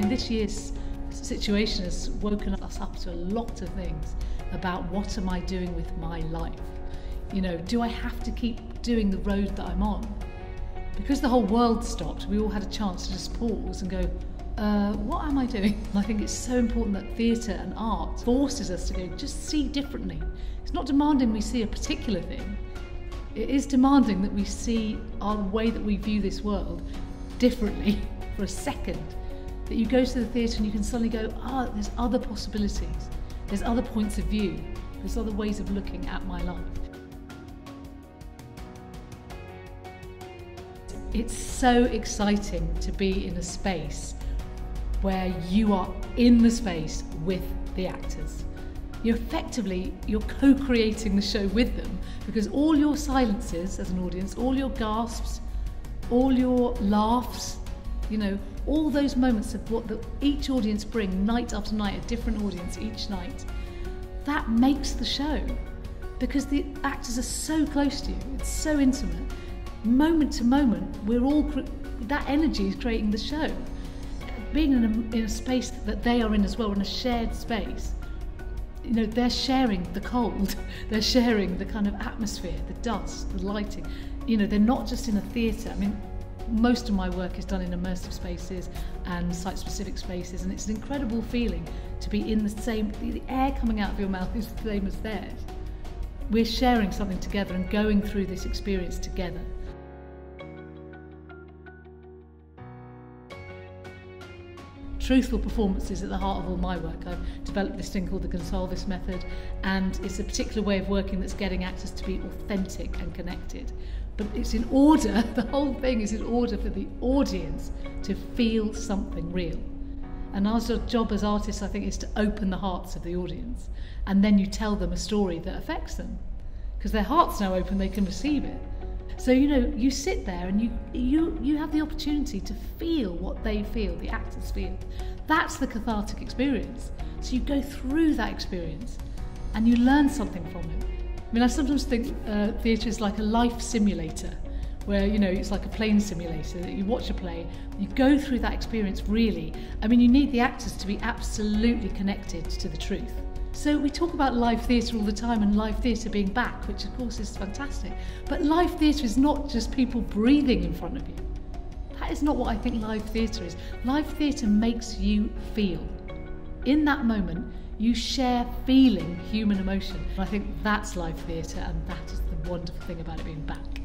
this year's situation has woken us up to a lot of things about what am I doing with my life? You know, do I have to keep doing the road that I'm on? Because the whole world stopped, we all had a chance to just pause and go, uh, what am I doing? And I think it's so important that theatre and art forces us to go, just see differently. It's not demanding we see a particular thing, it is demanding that we see our way that we view this world differently for a second. That you go to the theatre and you can suddenly go, ah, oh, there's other possibilities, there's other points of view, there's other ways of looking at my life. It's so exciting to be in a space where you are in the space with the actors. You're effectively you're co-creating the show with them because all your silences as an audience, all your gasps, all your laughs, you know, all those moments of what the, each audience bring night after night, a different audience each night, that makes the show because the actors are so close to you. It's so intimate. Moment to moment, we're all that energy is creating the show being in a, in a space that they are in as well, in a shared space, you know, they're sharing the cold, they're sharing the kind of atmosphere, the dust, the lighting. You know, they're not just in a theatre. I mean, most of my work is done in immersive spaces and site specific spaces, and it's an incredible feeling to be in the same, the air coming out of your mouth is the same as theirs. We're sharing something together and going through this experience together. truthful performance is at the heart of all my work. I've developed this thing called the Gonsalves method, and it's a particular way of working that's getting actors to be authentic and connected. But it's in order, the whole thing is in order for the audience to feel something real. And our job as artists, I think, is to open the hearts of the audience. And then you tell them a story that affects them. Because their heart's now open, they can receive it. So you know, you sit there and you you you have the opportunity to feel what they feel, the actors feel. That's the cathartic experience. So you go through that experience and you learn something from it. I mean, I sometimes think uh, theatre is like a life simulator, where you know it's like a plane simulator. That you watch a play, you go through that experience. Really, I mean, you need the actors to be absolutely connected to the truth. So we talk about live theatre all the time and live theatre being back, which of course is fantastic. But live theatre is not just people breathing in front of you. That is not what I think live theatre is. Live theatre makes you feel. In that moment, you share feeling human emotion. I think that's live theatre and that is the wonderful thing about it being back.